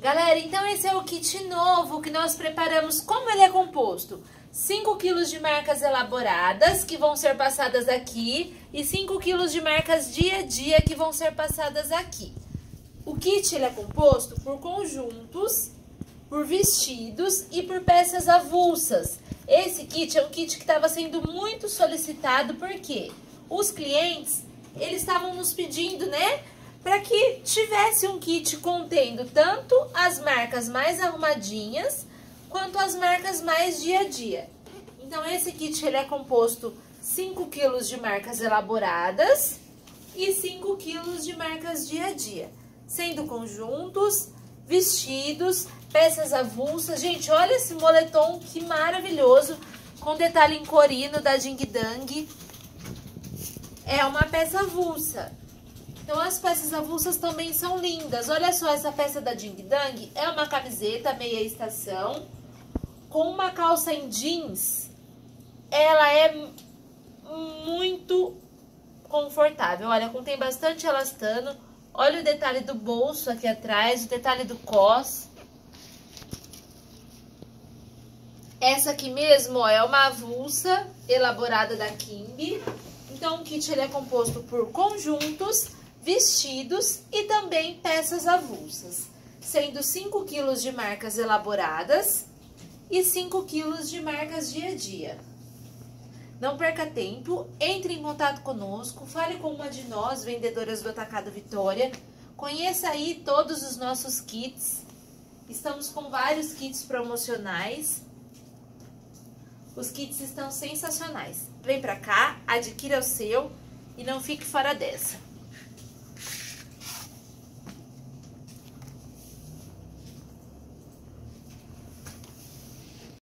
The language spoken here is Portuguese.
Galera, então esse é o kit novo que nós preparamos. Como ele é composto? 5 quilos de marcas elaboradas que vão ser passadas aqui e 5 quilos de marcas dia a dia que vão ser passadas aqui. O kit ele é composto por conjuntos, por vestidos e por peças avulsas. Esse kit é um kit que estava sendo muito solicitado porque os clientes eles estavam nos pedindo, né? Para que tivesse um kit contendo tanto as marcas mais arrumadinhas quanto as marcas mais dia a dia. Então esse kit ele é composto 5 kg de marcas elaboradas e 5 kg de marcas dia a dia, sendo conjuntos, vestidos, peças avulsas. Gente, olha esse moletom que maravilhoso, com detalhe em corino da Ding Dang. É uma peça avulsa. Então, as peças avulsas também são lindas. Olha só, essa peça da Ding Dang é uma camiseta meia estação com uma calça em jeans. Ela é muito confortável. Olha, contém bastante elastano. Olha o detalhe do bolso aqui atrás, o detalhe do cos. Essa aqui mesmo, ó, é uma avulsa elaborada da Kimby. Então, o kit ele é composto por conjuntos vestidos e também peças avulsas, sendo 5 quilos de marcas elaboradas e 5 quilos de marcas dia a dia. Não perca tempo, entre em contato conosco, fale com uma de nós, vendedoras do Atacado Vitória, conheça aí todos os nossos kits, estamos com vários kits promocionais, os kits estão sensacionais. Vem pra cá, adquira o seu e não fique fora dessa.